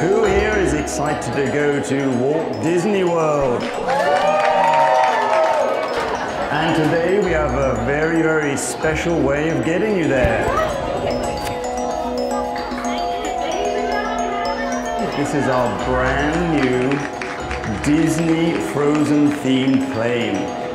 Who here is excited to go to Walt Disney World. And today we have a very, very special way of getting you there. This is our brand new Disney Frozen themed plane.